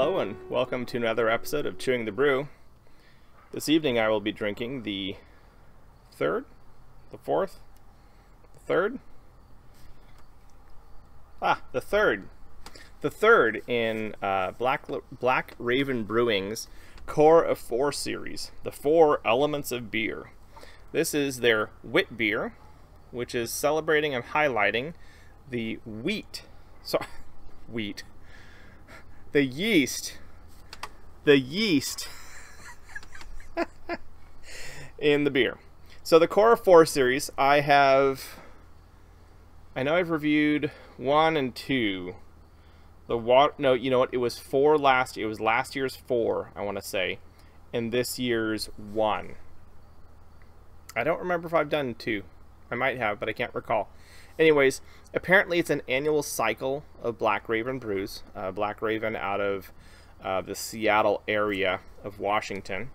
Hello and welcome to another episode of Chewing the Brew. This evening I will be drinking the third, the fourth, the third, ah, the third, the third in uh, Black Black Raven Brewing's Core of Four series, the Four Elements of Beer. This is their wit beer, which is celebrating and highlighting the wheat, sorry, wheat the yeast, the yeast in the beer. So the Core 4 series, I have, I know I've reviewed one and two. The water, no, you know what? It was four last, it was last year's four, I want to say, and this year's one. I don't remember if I've done two. I might have, but I can't recall. Anyways, apparently it's an annual cycle of Black Raven brews. Uh, Black Raven out of uh, the Seattle area of Washington,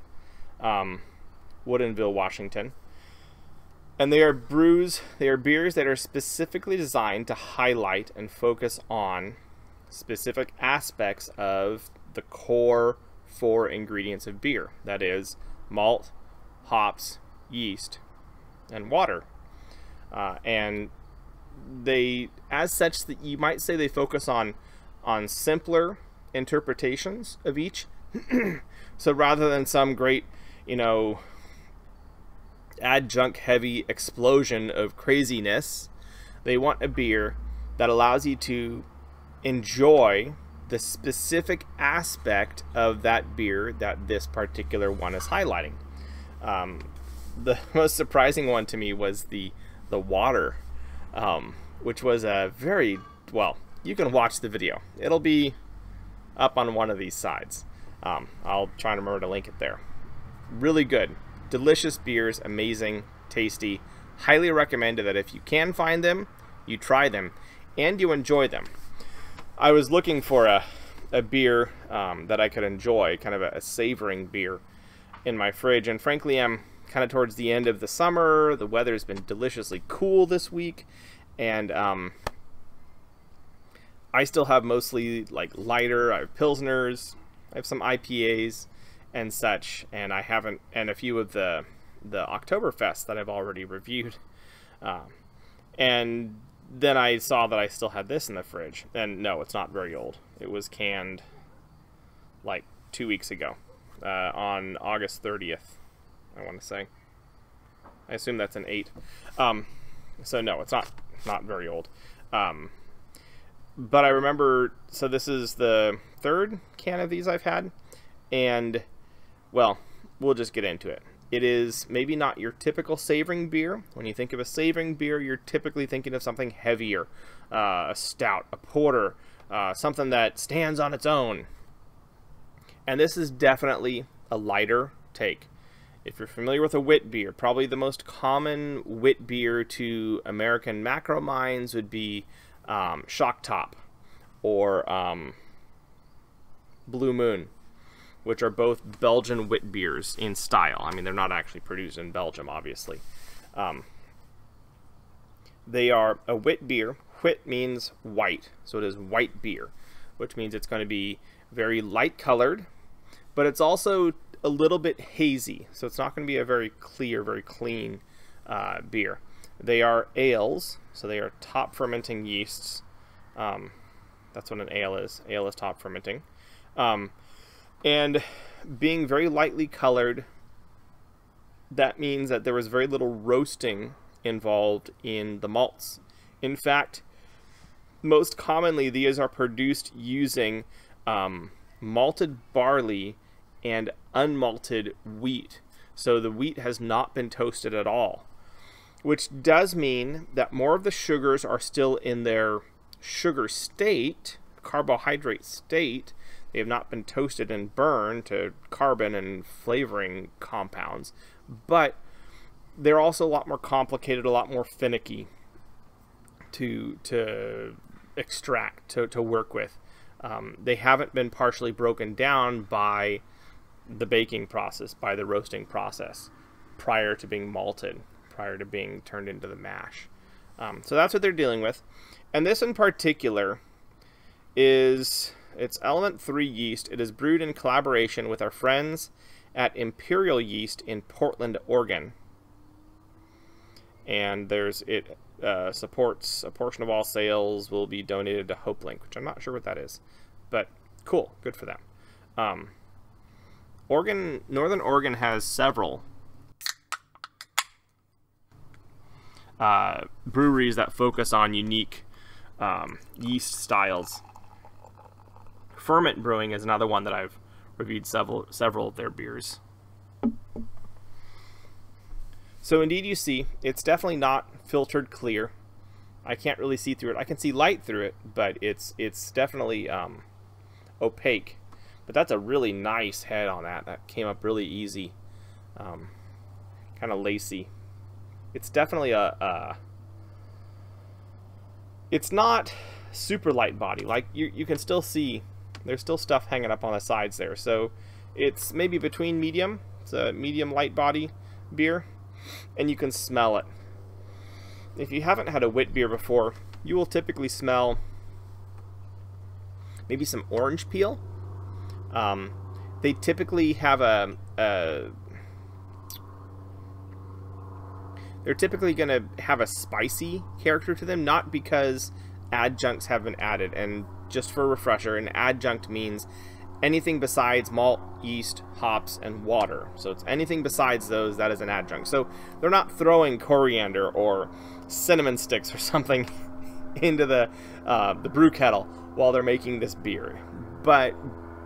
um, Woodinville, Washington. And they are brews, they are beers that are specifically designed to highlight and focus on specific aspects of the core four ingredients of beer. That is malt, hops, yeast, and water. Uh, and they as such that you might say they focus on on simpler interpretations of each. So rather than some great you know adjunct heavy explosion of craziness they want a beer that allows you to enjoy the specific aspect of that beer that this particular one is highlighting. Um, the most surprising one to me was the the water um, which was a very well. You can watch the video. It'll be up on one of these sides. Um, I'll try and remember to link it there. Really good, delicious beers, amazing, tasty. Highly recommended that if you can find them, you try them and you enjoy them. I was looking for a, a beer um, that I could enjoy, kind of a, a savoring beer in my fridge, and frankly, I'm kind of towards the end of the summer. The weather's been deliciously cool this week, and um, I still have mostly like lighter. I have pilsners, I have some IPAs and such, and I haven't, and a few of the the Oktoberfest that I've already reviewed. Um, and then I saw that I still had this in the fridge, and no, it's not very old. It was canned like two weeks ago, uh, on August 30th. I want to say. I assume that's an eight. Um, so no, it's not not very old. Um, but I remember. So this is the third can of these I've had, and well, we'll just get into it. It is maybe not your typical savoring beer. When you think of a savoring beer, you're typically thinking of something heavier, uh, a stout, a porter, uh, something that stands on its own. And this is definitely a lighter take. If you're familiar with a wit beer, probably the most common wit beer to American macro minds would be um, Shock Top or um, Blue Moon, which are both Belgian wit beers in style. I mean, they're not actually produced in Belgium, obviously. Um, they are a wit beer. Wit means white, so it is white beer, which means it's going to be very light colored, but it's also a little bit hazy, so it's not going to be a very clear, very clean uh, beer. They are ales, so they are top fermenting yeasts. Um, that's what an ale is. Ale is top fermenting. Um, and being very lightly colored, that means that there was very little roasting involved in the malts. In fact, most commonly these are produced using um, malted barley and unmalted wheat. So the wheat has not been toasted at all, which does mean that more of the sugars are still in their sugar state, carbohydrate state. They have not been toasted and burned to carbon and flavoring compounds, but they're also a lot more complicated, a lot more finicky to to extract to, to work with. Um, they haven't been partially broken down by the baking process, by the roasting process, prior to being malted, prior to being turned into the mash. Um, so that's what they're dealing with. And this in particular is It's Element 3 yeast. It is brewed in collaboration with our friends at Imperial Yeast in Portland, Oregon. And there's it uh, supports a portion of all sales will be donated to HopeLink, which I'm not sure what that is, but cool, good for them. Um, Oregon, Northern Oregon has several uh, breweries that focus on unique um, yeast styles. Ferment Brewing is another one that I've reviewed several several of their beers. So indeed, you see, it's definitely not filtered clear. I can't really see through it. I can see light through it, but it's it's definitely um, opaque. But that's a really nice head on that. That came up really easy, um, kind of lacy. It's definitely a, a. It's not super light body. Like you, you can still see there's still stuff hanging up on the sides there. So it's maybe between medium. It's a medium light body beer and you can smell it. If you haven't had a wit beer before, you will typically smell maybe some orange peel. Um, they typically have a, a they're typically going to have a spicy character to them, not because adjuncts have been added. And just for a refresher, an adjunct means anything besides malt, yeast, hops, and water. So it's anything besides those that is an adjunct. So they're not throwing coriander or cinnamon sticks or something into the uh, the brew kettle while they're making this beer. But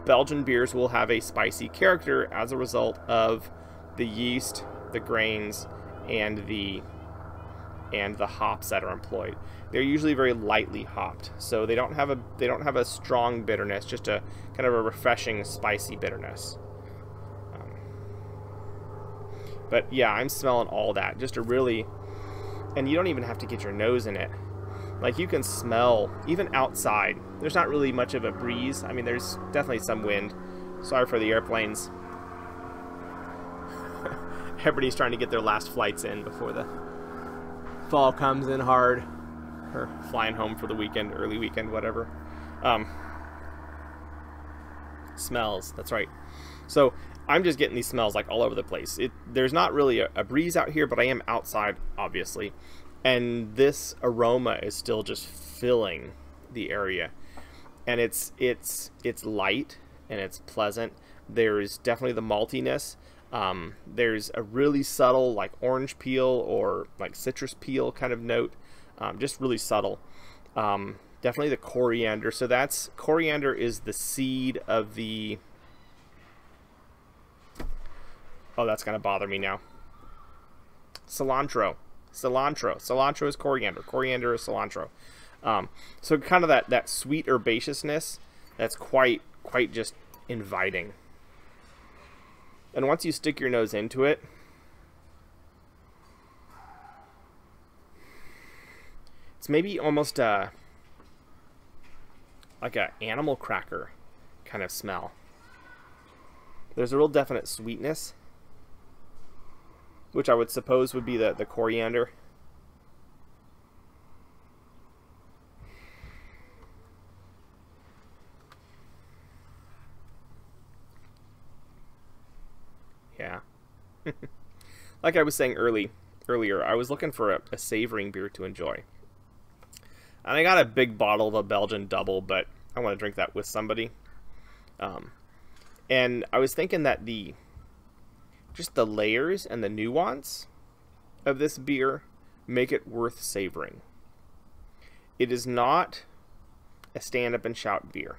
Belgian beers will have a spicy character as a result of the yeast, the grains, and the and the hops that are employed. They're usually very lightly hopped, so they don't have a they don't have a strong bitterness, just a kind of a refreshing, spicy bitterness. Um, but yeah, I'm smelling all that. Just a really, and you don't even have to get your nose in it. Like you can smell even outside. There's not really much of a breeze. I mean, there's definitely some wind. Sorry for the airplanes. Everybody's trying to get their last flights in before the fall comes in hard or flying home for the weekend, early weekend, whatever. Um, smells, that's right. So I'm just getting these smells like all over the place. It there's not really a, a breeze out here, but I am outside, obviously, and this aroma is still just filling the area, and it's it's it's light and it's pleasant. There's definitely the maltiness. Um, there's a really subtle like orange peel or like citrus peel kind of note um, just really subtle. Um, definitely the coriander. So that's coriander is the seed of the. Oh, that's gonna bother me now. Cilantro, cilantro, cilantro is coriander. Coriander is cilantro. Um, so kind of that that sweet herbaceousness. That's quite quite just inviting. And once you stick your nose into it, It's maybe almost a like a animal cracker kind of smell. There's a real definite sweetness, which I would suppose would be the, the coriander. Yeah. Like I was saying early earlier, I was looking for a, a savoring beer to enjoy. And I got a big bottle of a Belgian double, but I want to drink that with somebody. Um, and I was thinking that the just the layers and the nuance of this beer make it worth savoring. It is not a stand up and shout beer.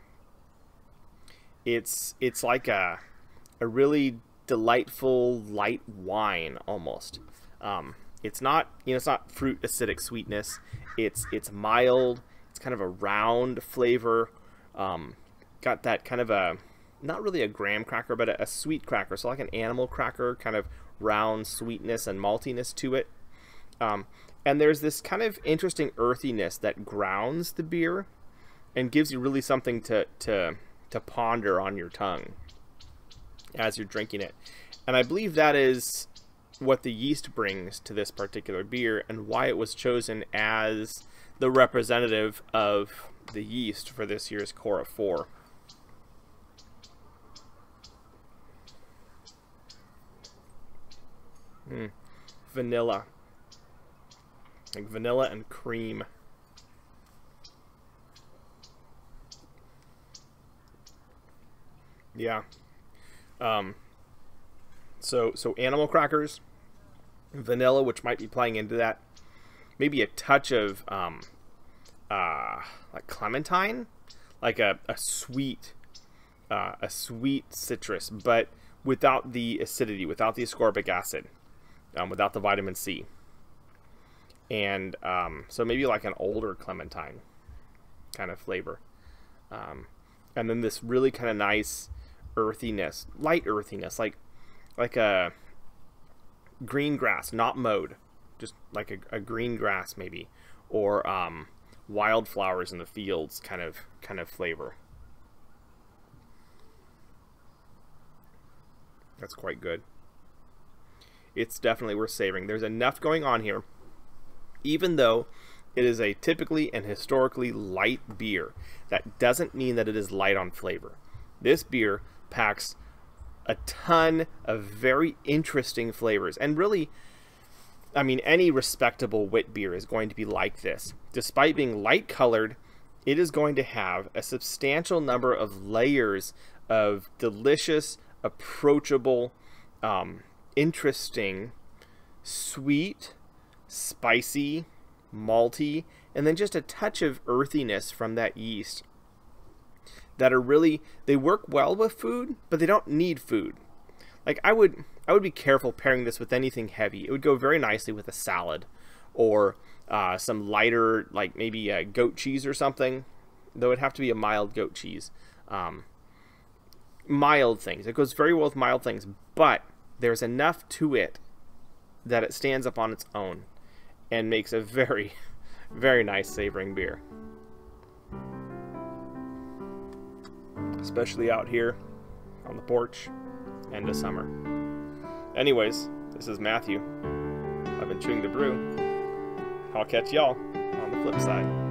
It's it's like a a really delightful light wine almost. Um, it's not you know it's not fruit acidic sweetness. It's it's mild. It's kind of a round flavor. Um, got that kind of a not really a graham cracker, but a, a, sweet cracker. So like an animal cracker, kind of round sweetness and maltiness to it. Um, and there's this kind of interesting earthiness that grounds the beer and gives you really something to to to ponder on your tongue as you're drinking it. And I believe that is what the yeast brings to this particular beer and why it was chosen as the representative of the yeast for this year's Core 4. Mm. Vanilla. Like vanilla and cream. Yeah. Um, so so animal crackers, vanilla, which might be playing into that. Maybe a touch of um, uh, like clementine, like a, a sweet, uh, a sweet citrus, but without the acidity, without the ascorbic acid, um, without the vitamin C. And um, so maybe like an older clementine kind of flavor. Um, and then this really kind of nice earthiness, light earthiness, like like a green grass, not mowed, just like a, a green grass maybe, or um, wildflowers in the fields kind of kind of flavor. That's quite good. It's definitely worth savoring. There's enough going on here, even though it is a typically and historically light beer. That doesn't mean that it is light on flavor. This beer packs a ton of very interesting flavors. And really, I mean, any respectable wit beer is going to be like this. Despite being light colored, it is going to have a substantial number of layers of delicious, approachable, um, interesting, sweet, spicy, malty, and then just a touch of earthiness from that yeast that are really they work well with food, but they don't need food. Like I would I would be careful pairing this with anything heavy. It would go very nicely with a salad or uh, some lighter like maybe a goat cheese or something. Though it'd have to be a mild goat cheese. Um, mild things. It goes very well with mild things, but there's enough to it that it stands up on its own and makes a very, very nice savoring beer. Especially out here on the porch end of summer. Anyways, this is Matthew. I've been chewing the brew. I'll catch y'all on the flip side.